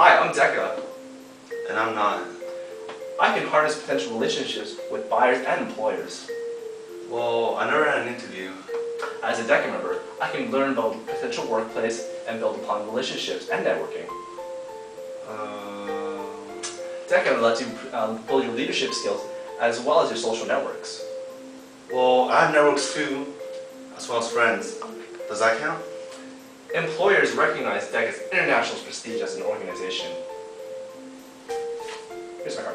Hi, I'm DECA. And I'm not. I can harness potential relationships with buyers and employers. Well, I never had an interview. As a DECA member, I can learn about potential workplace and build upon relationships and networking. Uh, DECA lets you um, build your leadership skills as well as your social networks. well, I have networks too, as well as friends. Does that count? Employers recognize DECA's Ist egal.